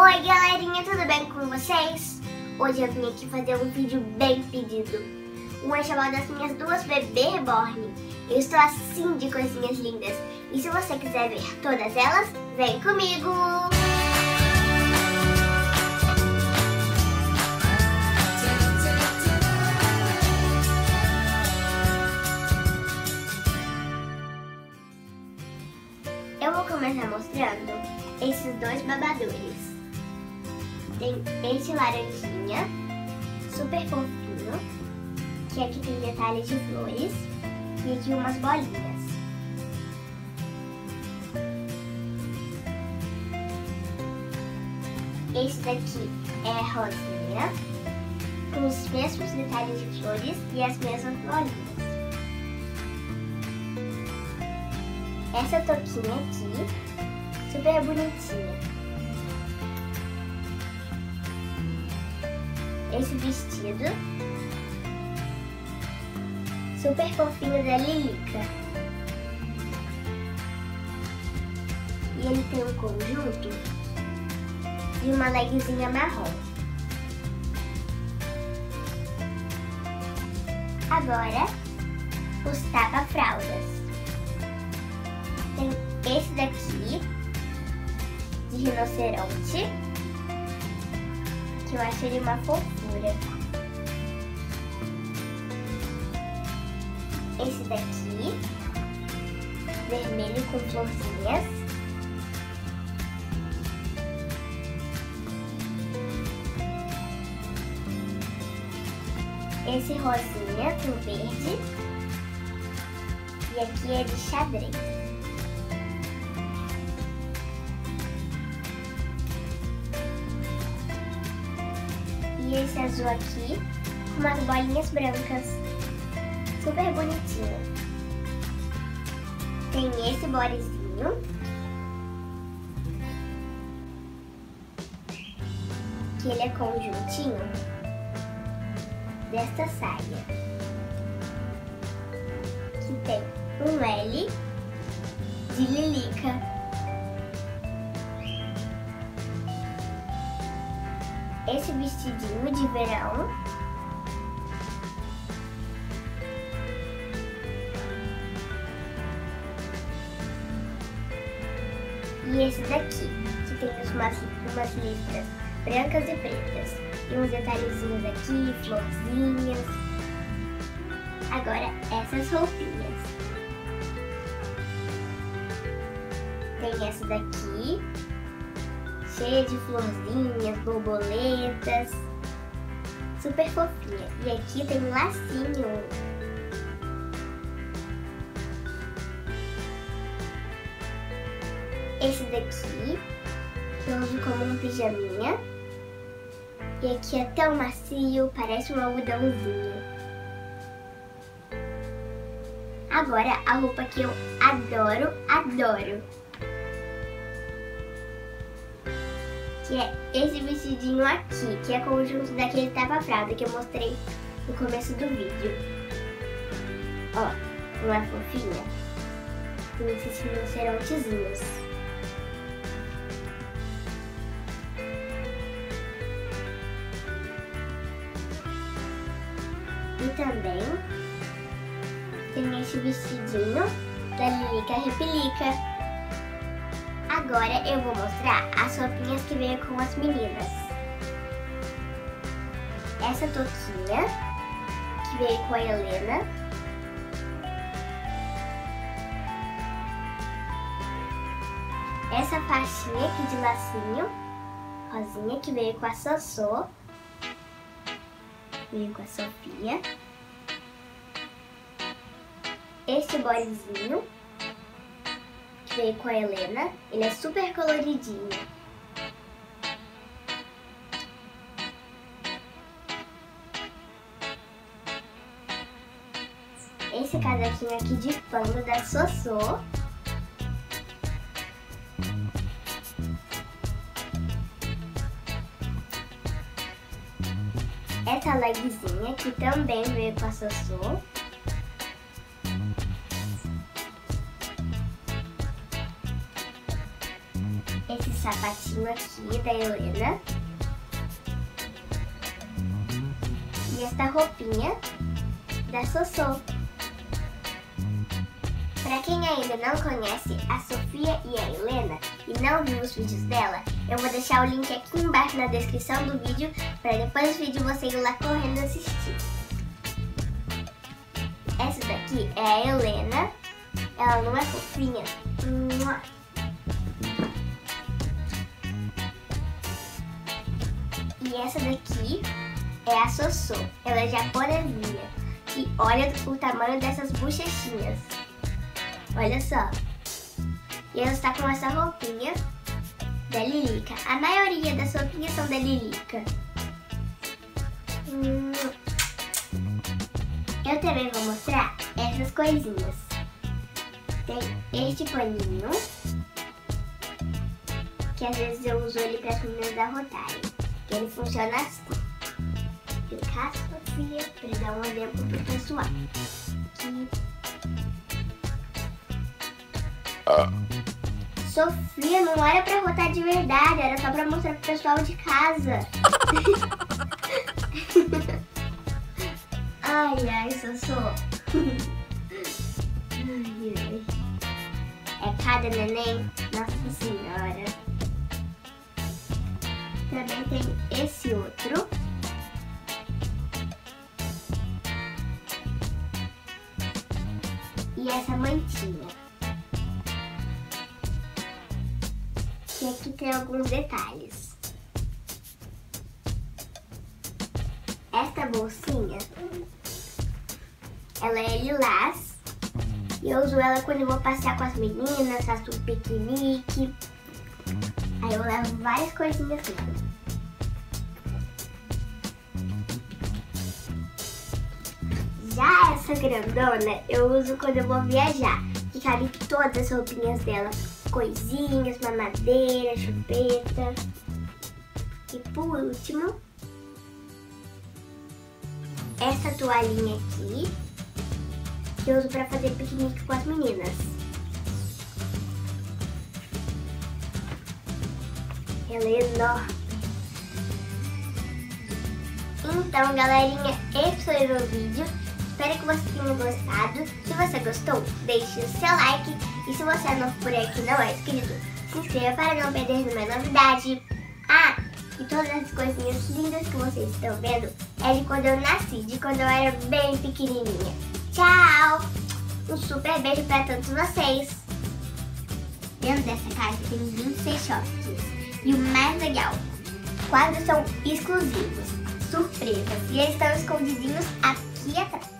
Oi galerinha, tudo bem com vocês? Hoje eu vim aqui fazer um vídeo bem pedido Um enxoval das minhas duas bebê reborn Eu estou assim de coisinhas lindas E se você quiser ver todas elas, vem comigo! Eu vou começar mostrando esses dois babadores tem esse laranjinha, super fofinho, que aqui tem detalhes de flores e aqui umas bolinhas. Esse daqui é rosinha, com os mesmos detalhes de flores e as mesmas bolinhas. Essa toquinha aqui, super bonitinha. Esse vestido super fofinho da Lilica. E ele tem um conjunto e uma legzinha marrom. Agora, os tapa-fraldas. Tem esse daqui, de rinoceronte, que eu acho ele uma fofura. Esse daqui, vermelho com florzinhas. Esse rosinha com verde. E aqui é de xadrez. E esse azul aqui, com umas bolinhas brancas. Super bonitinho. Tem esse bodezinho. Que ele é conjuntinho desta saia. Que tem um L de lilica. Esse vestidinho de verão. E esse daqui, que tem umas, umas listras brancas e pretas. E uns detalhezinhos aqui, florzinhas. Agora, essas roupinhas. Tem essa daqui, cheia de florzinhas, borboletas. Super fofinha. E aqui tem um lacinho. Esse daqui eu uso como um pijaminha. E aqui é tão macio, parece um algodãozinho. Agora a roupa que eu adoro, adoro. Que é esse vestidinho aqui, que é conjunto daquele tapa-fralda que eu mostrei no começo do vídeo. Ó, não é fofinha? Tem esses rinocerontezinhos. E também tem esse vestidinho da Lilica Repelica. Agora eu vou mostrar as roupinhas que veio com as meninas. Essa toquinha, que veio com a Helena. Essa faixinha aqui de lacinho, rosinha, que veio com a Sossô. Veio com a Sofia. Esse bodezinho veio com a Helena. Ele é super coloridinho. Esse casaquinho aqui de pano da Sossô. Essa legzinha que também veio com a Sossô. Sapatinho aqui da Helena. E esta roupinha da Sossô. Para quem ainda não conhece a Sofia e a Helena e não viu os vídeos dela, eu vou deixar o link aqui embaixo na descrição do vídeo para depois do vídeo você ir lá correndo assistir. Essa daqui é a Helena, ela não é fofinha. Essa daqui é a Sossô, ela é japonesinha. E olha o tamanho dessas bochechinhas. Olha só. E ela está com essa roupinha da Lilica. A maioria das roupinhas são da Lilica. Hum. Eu também vou mostrar essas coisinhas. Tem este paninho, que às vezes eu uso ele para as meninas arrotarem. Que ele funciona assim. Ficar Sofia, para dar um exemplo pro pessoal. Aqui. Sofia, não era pra rotar de verdade, era só pra mostrar pro pessoal de casa. ai, ai, Sossô. ai, ai. É cada neném? Nossa Senhora. Também tem esse outro. E essa mantinha. E aqui tem alguns detalhes. Esta bolsinha, ela é lilás. E eu uso ela quando eu vou passear com as meninas, faço um piquenique. Aí eu levo várias coisinhas nela. Já essa grandona eu uso quando eu vou viajar, que cabe todas as roupinhas dela coisinhas, mamadeira, chupeta. E por último, essa toalhinha aqui, que eu uso para fazer piquenique com as meninas. Ela é enorme. Então, galerinha, esse foi o meu vídeo. Espero que você tenha gostado. Se você gostou, deixe o seu like. E se você é novo por aqui e não é inscrito, se inscreva para não perder nenhuma novidade. Ah, e todas as coisinhas lindas que vocês estão vendo é de quando eu nasci, de quando eu era bem pequenininha. Tchau! Um super beijo para todos vocês. Dentro dessa caixa tem 26 shorts. E o mais legal, quadros são exclusivos, surpresas. E eles estão escondidinhos aqui atrás.